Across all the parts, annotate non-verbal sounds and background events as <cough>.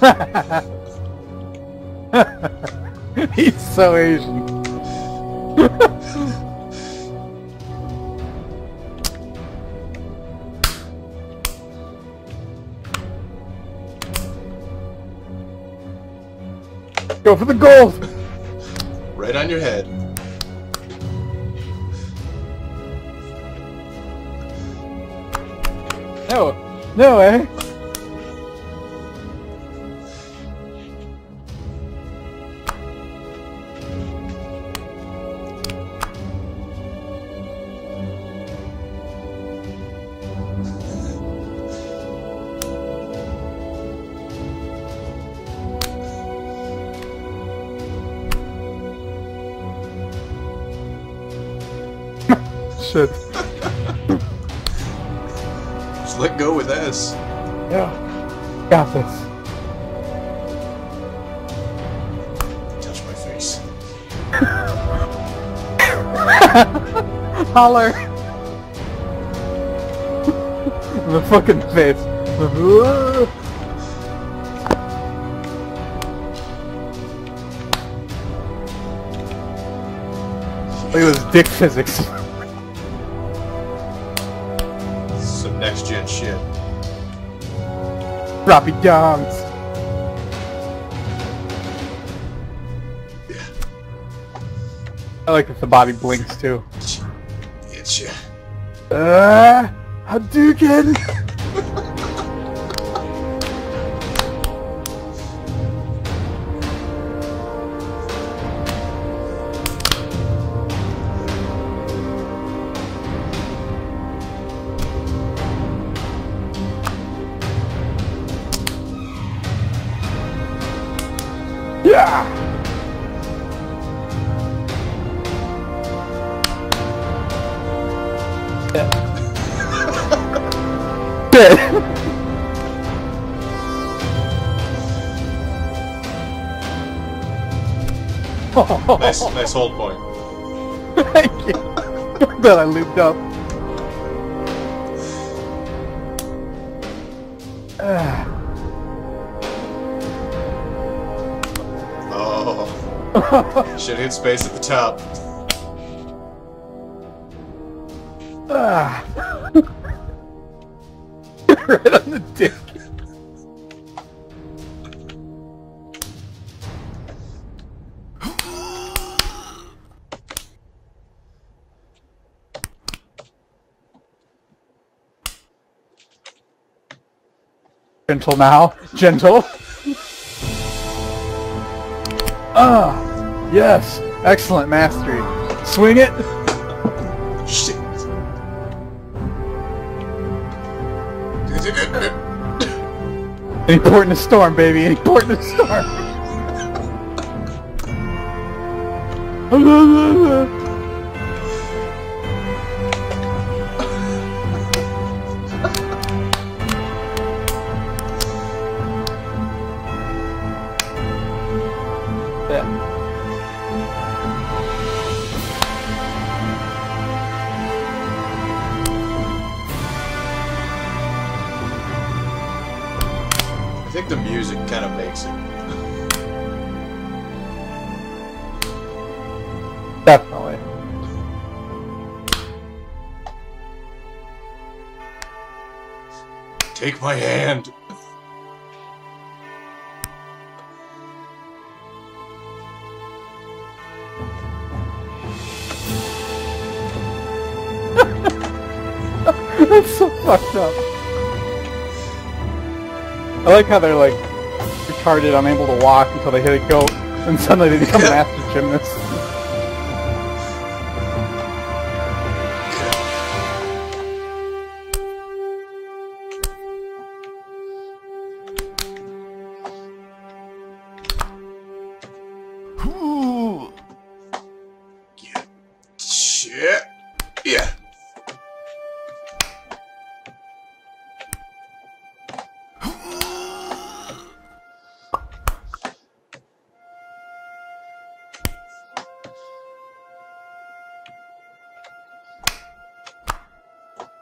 <laughs> He's so Asian. <laughs> Go for the gold! Right on your head. No, no eh? Shit. Just let go with S. Yeah. Got this. Touch my face. <laughs> Holler! <laughs> the fucking face. <laughs> Look at this dick physics. Next gen shit. Droppy dongs. Yeah. I like that the body blinks too. It's ya. Uh, Hadouken! Dead. <laughs> Nice, nice hold point. Thank you. that I looped up. Oh. Should hit space at the top. Ah. <laughs> <laughs> right on the dick. <gasps> Gentle now. Gentle. Ah. Yes. Excellent mastery. Swing it. Any port in a storm, baby. Any port in a storm. <laughs> Definitely. Take my hand. <laughs> That's so fucked up. I like how they're like retarded, unable to walk until they hit a goat, and suddenly they become <laughs> master gymnasts. Shit. Yeah.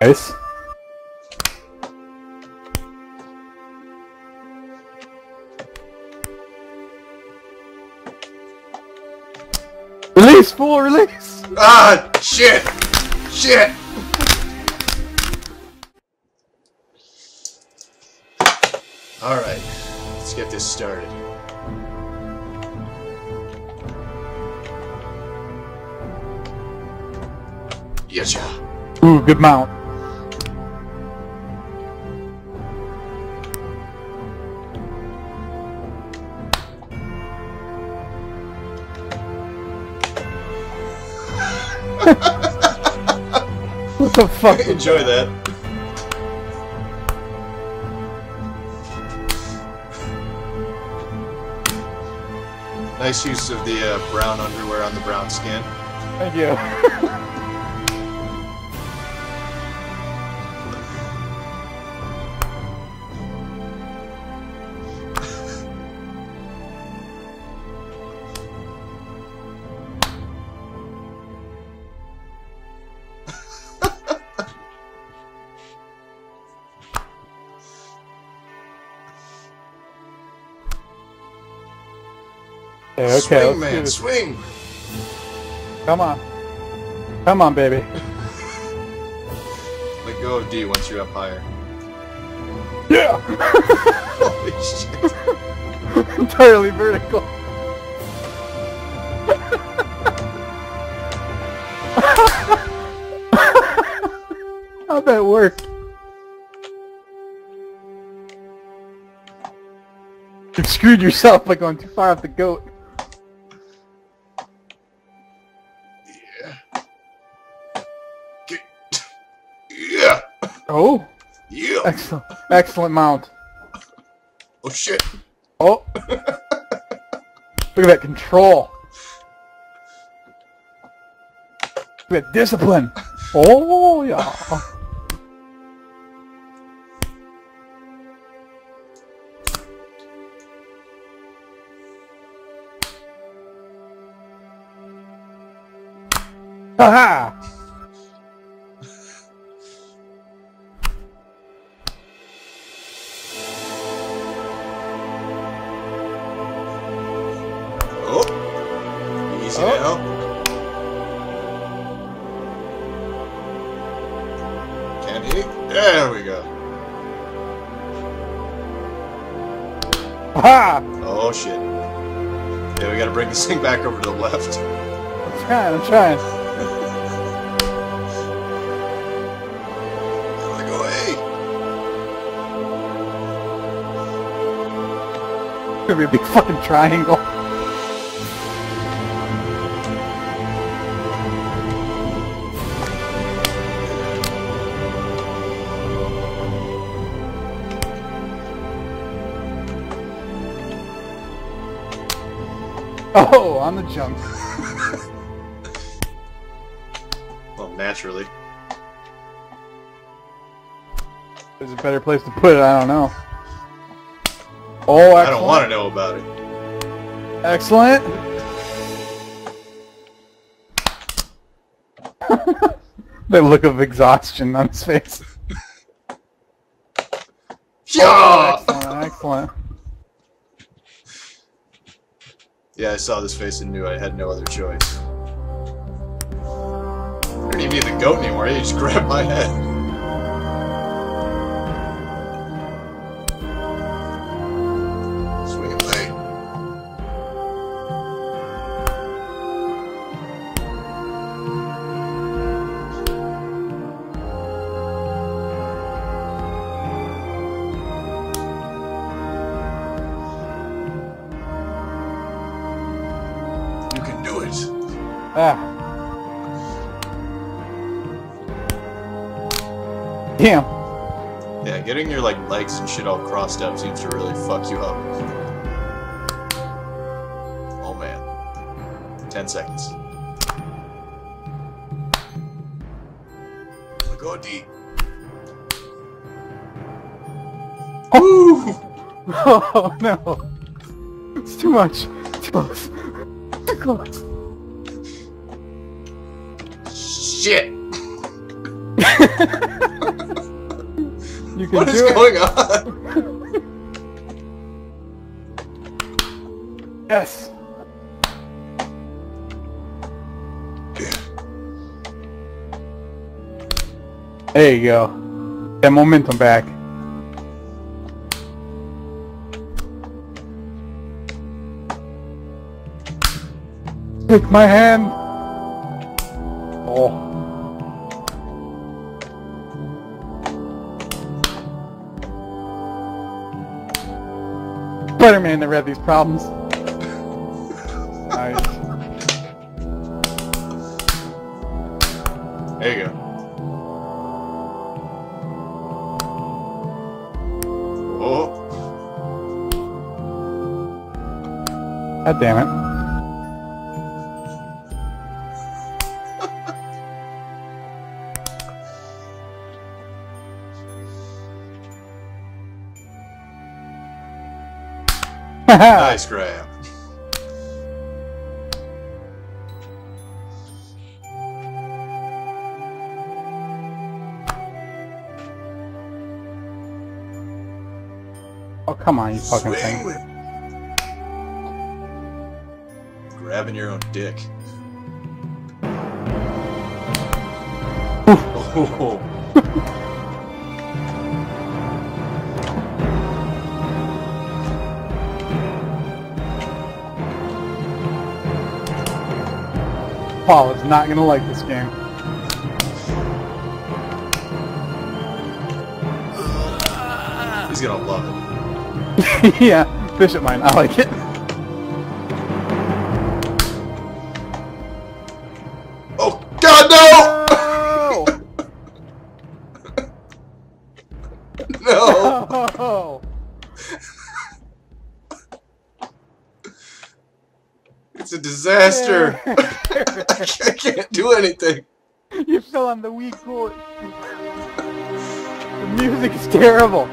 Nice. Release, fool, release! Ah, shit! Shit! Alright, let's get this started. Yetcha. Ooh, good mount. What the fuck? <laughs> Enjoy that. Nice use of the uh, brown underwear on the brown skin. Thank you. <laughs> Okay, okay, swing, man, swing! Come on. Come on, baby. Let go of D once you're up higher. Yeah! <laughs> Holy shit. <laughs> Entirely vertical. <laughs> How'd that work? You screwed yourself by going too far off the goat. Oh, Yeah! excellent, excellent mount. Oh shit! Oh, look at that control. Look at that discipline. Oh yeah. Haha! <laughs> Oh shit. Yeah, we gotta bring this thing back over to the left. I'm trying, I'm trying. Like, oh hey! It's gonna be a big fucking triangle. Oh, on the jump. <laughs> Well, naturally. There's a better place to put it, I don't know. Oh, excellent. I don't want to know about it. Excellent. <laughs> the look of exhaustion on his face. <laughs> Yeah! Oh, excellent, excellent. Yeah, I saw this face and knew I had no other choice. I don't even need the goat anymore. He just <laughs> grabbed my head. Damn. Yeah, getting your like legs and shit all crossed up seems to really fuck you up. Oh man. Ten seconds. Go deep. Woo! Oh. <laughs> oh no. It's too much. Too close. Too close. Shit! <laughs> You can what is it. going on? yes. There you go. That momentum back. Take my hand. Spider-Man never had these problems. nice. There you go. Oh, God damn it. Nice <laughs> grab. Oh, come on, you fucking Swing thing. whip. Grabbing your own dick. <laughs> <laughs> Oh, Paul is not gonna like this game. he's gonna love it. <laughs> yeah, Bishop mine. I like it. Oh God, no! No! <laughs> no! <laughs> It's a disaster. I can't do anything. you fell on the weak point. The music is terrible.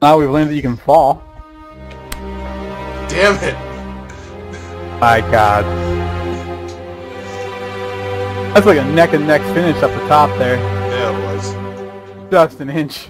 Now we've learned that you can fall. Damn it. My god. That's like a neck and neck finish up the top there. Just an inch.